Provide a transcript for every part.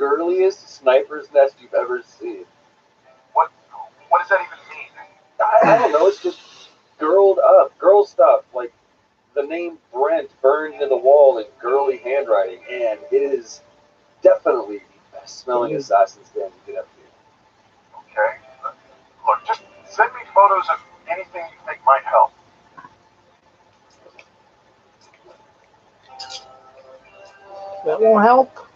girliest sniper's nest you've ever seen. What what does that even mean? I, I don't know. It's just girled up, girl stuff. Like the name Brent burned into the wall in girly handwriting, and it is definitely the best smelling mm-hmm. assassin's den you could ever do. Okay. Look, just send me photos of anything you think might help. That won't help.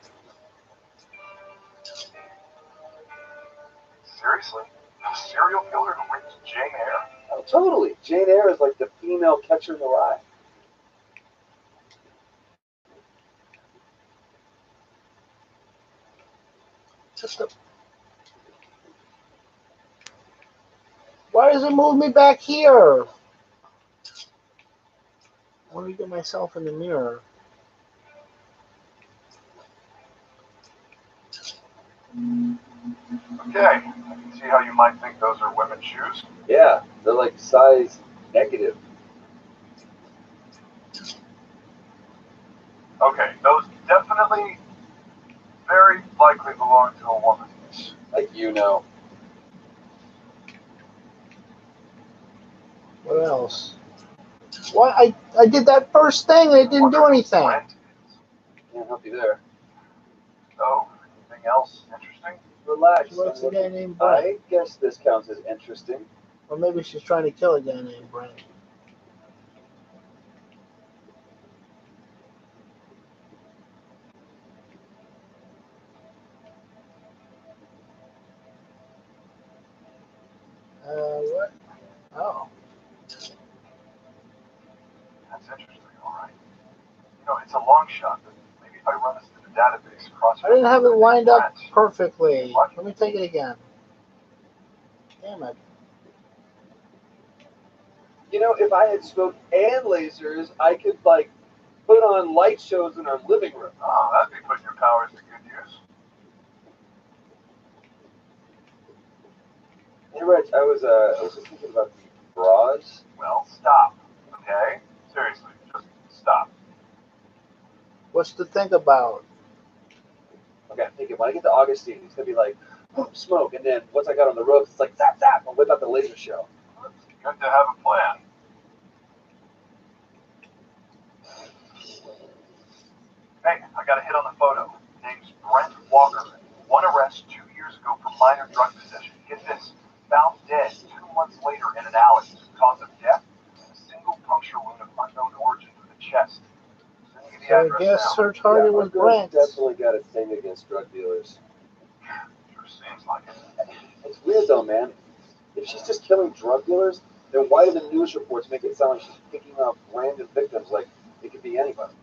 Seriously? A serial killer who raped Jane Eyre? Oh, totally. Jane Eyre is like the female catcher in the rye. System. Why does it move me back here? I want to get myself in the mirror. Okay. I can see how you might think those are women's shoes. Yeah, they're like size negative. Okay, those definitely very likely belong to a woman. Like you know. What else? Why I, I did that first thing and it didn't do anything. Brent is. Can't help you there. Oh, anything else interesting? Relax. She likes a guy named Brent. I guess this counts as interesting. Or maybe she's trying to kill a guy named Brent. Uh, what? Oh. That's interesting, all right. You know, it's a long shot, but maybe if I run this through the database across. I didn't have it lined up perfectly. Let me take it again. Damn it. You know, if I had smoke and lasers, I could like put on light shows in our living room. Oh, that'd be putting your powers to good use. Hey, Rich, I was uh, I was just thinking about the bras. Well, stop. Okay? Seriously, just stop. What's to think about? When I get to Augustine, it's gonna be like smoke, and then once I got on the ropes, it's like zap zap. I'll whip out the laser show. It's good to have a plan. Hey, I got a hit on the photo. Name's Brent Walker. One arrest two years ago for minor drug possession. Get this. Found dead two months later in an alley. Cause of death? A single puncture wound of unknown origin to the chest. Sending you the So I address guess now. her target yeah, was my Brent. Definitely got a thing against drug dealers. Sure seems like it. It's weird though, man. If she's just killing drug dealers, then why do the news reports make it sound like she's picking up random victims like it could be anybody?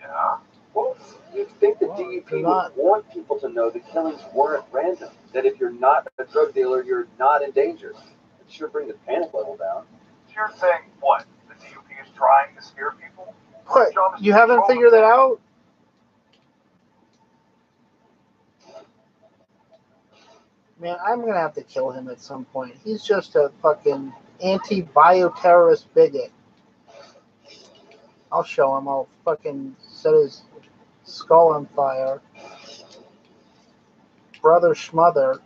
Yeah. Well, you'd think the Well, DUP would not- want people to know the killings weren't random. That if you're not a drug dealer, you're not in danger. It sure bring the panic level down. So you're saying what? The DUP is trying to scare people? What? You haven't figured that out? Man, I'm gonna have to kill him at some point. He's just a fucking anti-bioterrorist bigot. I'll show him. I'll fucking set his skull on fire. Brother Schmother.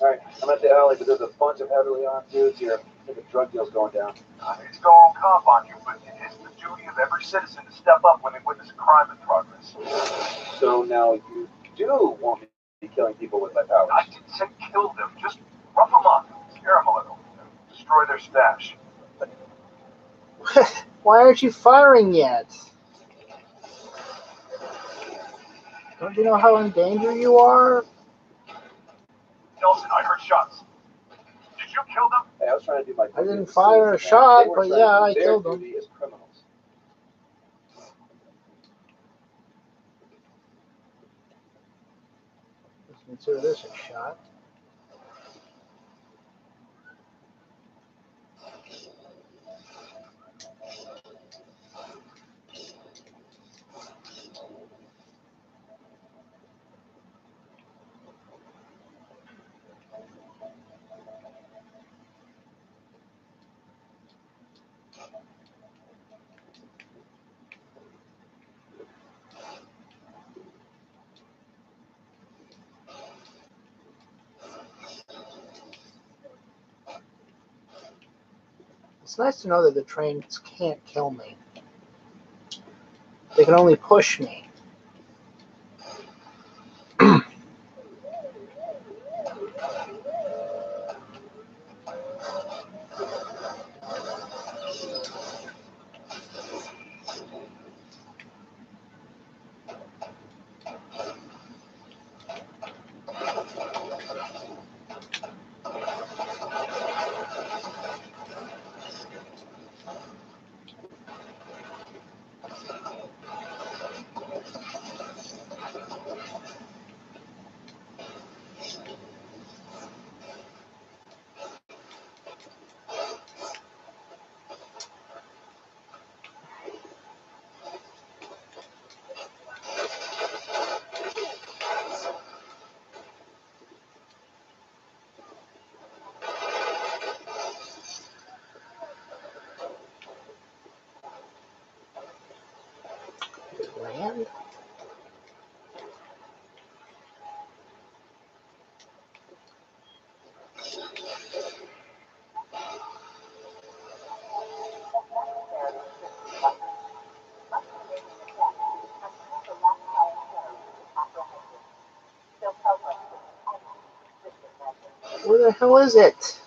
All right, I'm at the alley, but there's a bunch of heavily armed dudes here. I think a drug deal's going down. I hate to go all cop on you, but it is the duty of every citizen to step up when they witness a crime in progress. So now you do want me to be killing people with my powers. I didn't say kill them, just rough them up, scare them a little, and destroy their stash. Why aren't you firing yet? Don't you know how in danger you are? Delsin, I heard shots. Did you kill them? Hey, I was trying to do my. I didn't fire a shot, man. They were but yeah, I killed them. duty as criminals. Let's consider this a shot. It's nice to know that the trains can't kill me. They can only push me. The hell is it?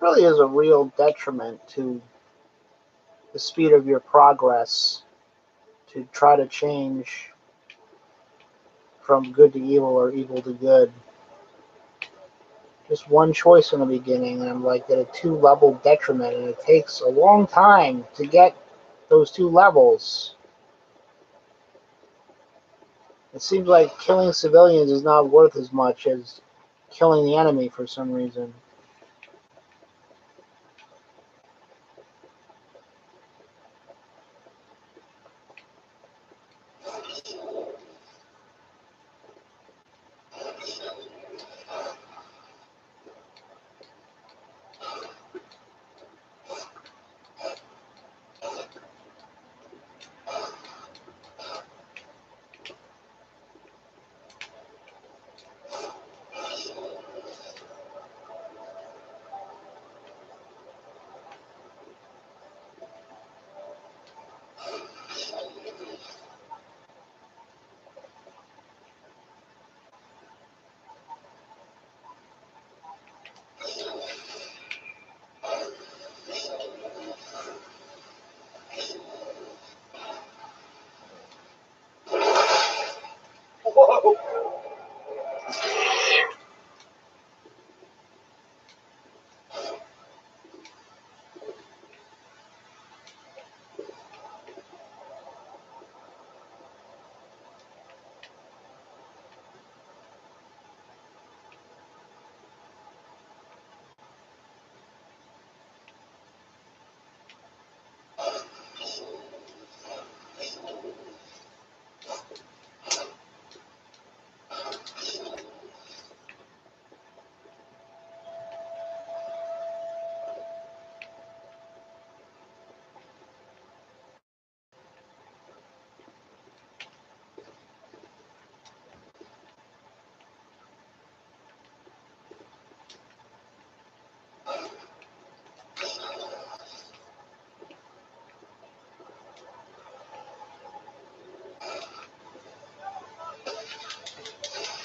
Really is a real detriment to the speed of your progress to try to change from good to evil or evil to good. Just one choice in the beginning, and I'm like at a two level detriment, and it takes a long time to get those two levels. It seems like killing civilians is not worth as much as killing the enemy for some reason.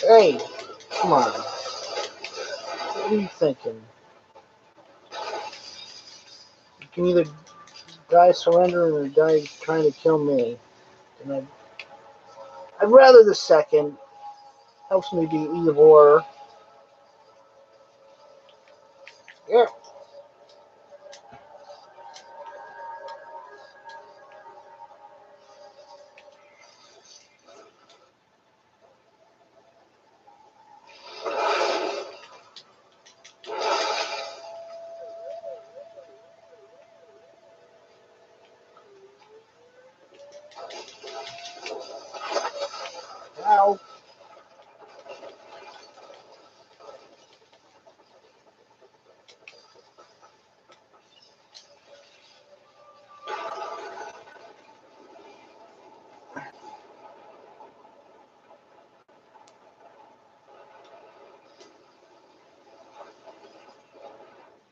Hey, come on. What are you thinking? You can either die surrendering or die trying to kill me. And I'd, I'd rather the second. Helps me be evil. Yeah. Ow.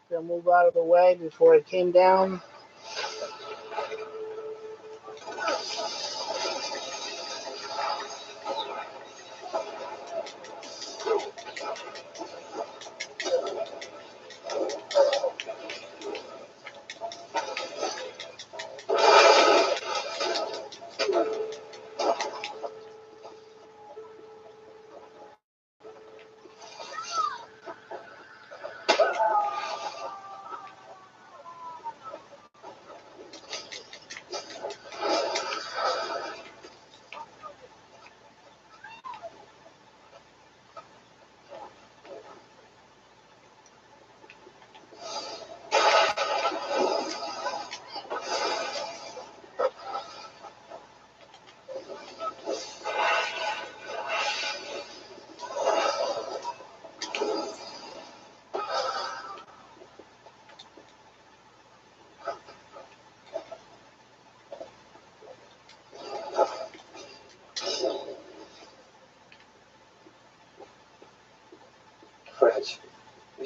Gonna move out of the way before it came down.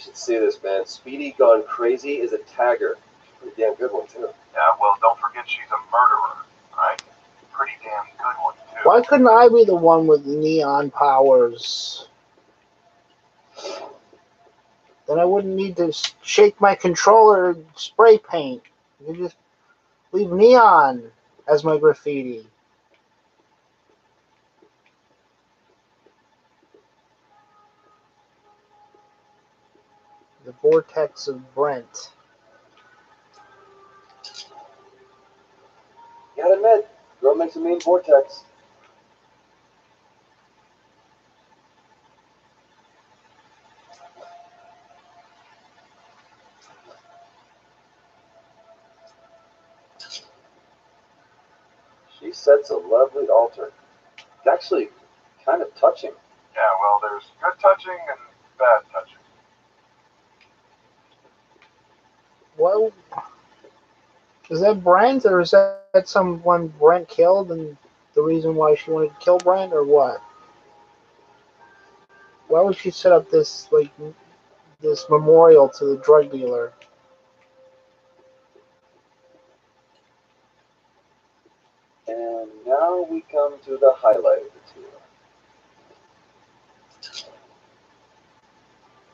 Should see this, man. Speedy Gone Crazy is a tagger. Pretty damn good one, too. Yeah, well, don't forget she's a murderer, right? Pretty damn good one, too. Why couldn't I be the one with neon powers? Then I wouldn't need to shake my controller and spray paint. You just leave neon as my graffiti. The vortex of Brent. You gotta admit, girl makes a mean vortex. She sets a lovely altar. It's actually kind of touching. Yeah, well, there's good touching and bad touching. Well, is that Brent or is that someone Brent killed and the reason why she wanted to kill Brent or what? Why would she set up this like this memorial to the drug dealer? And now we come to the highlight of the tour.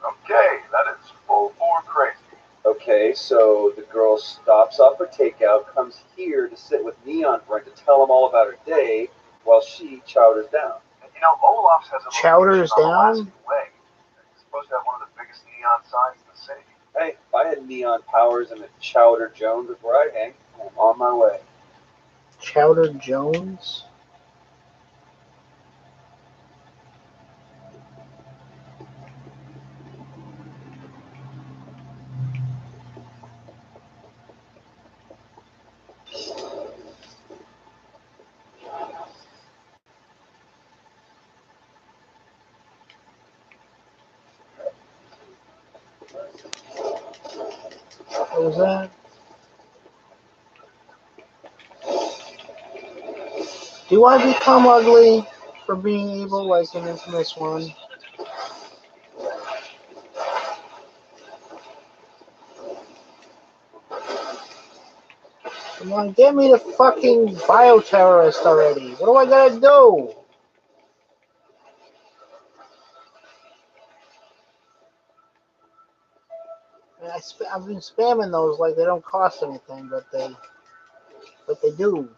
Okay, that is full bore crazy. Okay, so the girl stops off her takeout, comes here to sit with Neon Brent to tell him all about her day, while she chowders down. You know, Olaf's has a Chowder's down? Way. It's supposed to have one of the biggest neon signs in the city. Hey, if I had neon powers and a Chowder Jones with where I hang, I'm on my way. Chowder Jones? What was that? Do I become ugly for being evil like in Infamous One? Come on, get me the fucking bioterrorist already. What do I gotta do? I sp- I've been spamming those like they don't cost anything, but they, but they do.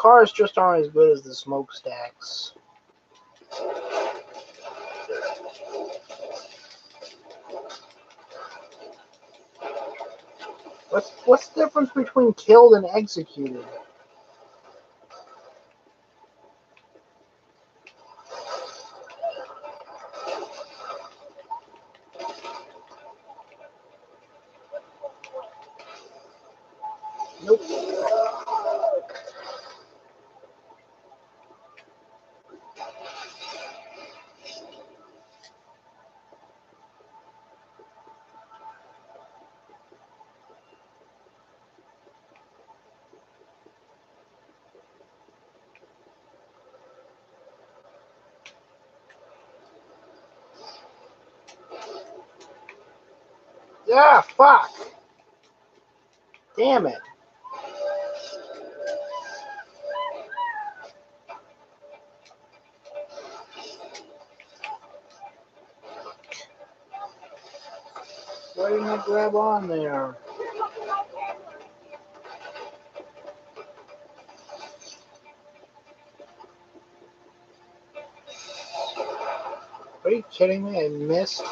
Cars just aren't as good as the smokestacks. What's what's the difference between killed and executed? Nope. Yeah, fuck. Damn it. Why didn't I grab on there? Are you kidding me? I missed.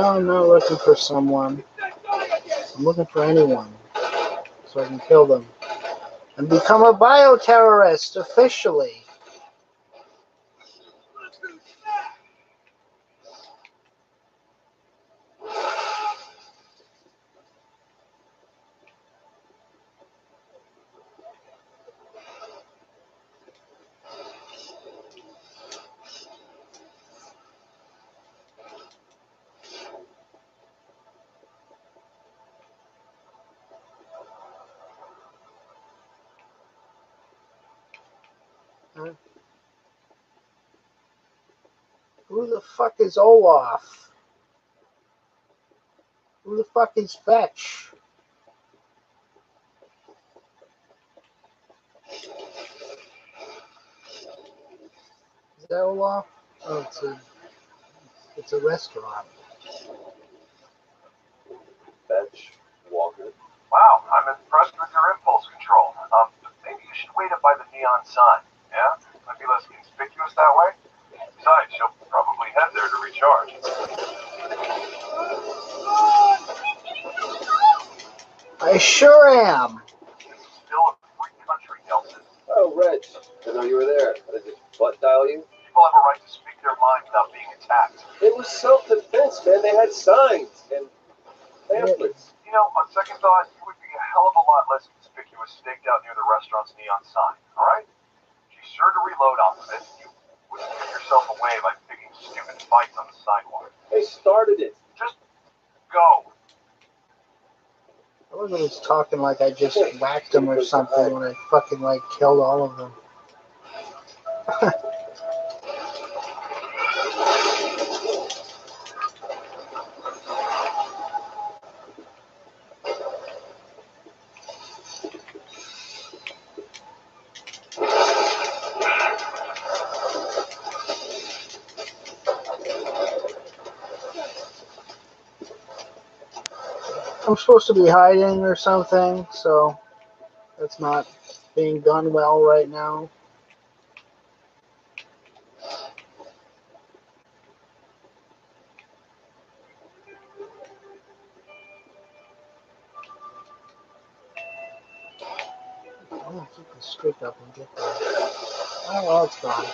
No, I'm not looking for someone. I'm looking for anyone. So I can kill them. And become a bioterrorist officially. Who the fuck is Olaf? Who the fuck is Fetch? Is that Olaf? Oh, it's a, it's a restaurant. Fetch, Walker. Wow, I'm impressed with your impulse control. Um, maybe you should wait up by the neon sign. Yeah? Might be less conspicuous that way. Besides, she'll probably head there to recharge. I sure am. Still a free country, Delsin. Oh, Reg. I know you were there. Did it butt dial you? People have a right to speak their mind without being attacked. It was self-defense, man. They had signs and pamphlets. You know, on second thought, you would be a hell of a lot less conspicuous staked out near the restaurant's neon sign, alright? Be sure to reload off of it. You wouldn't give yourself away by picking stupid fights on the sidewalk. They started it. Just go. Everybody's talking like I just whacked them or something when I fucking like killed all of them. I'm supposed to be hiding or something, so that's not being done well right now. I'm gonna keep the streak up and get there. Oh well, it's gone.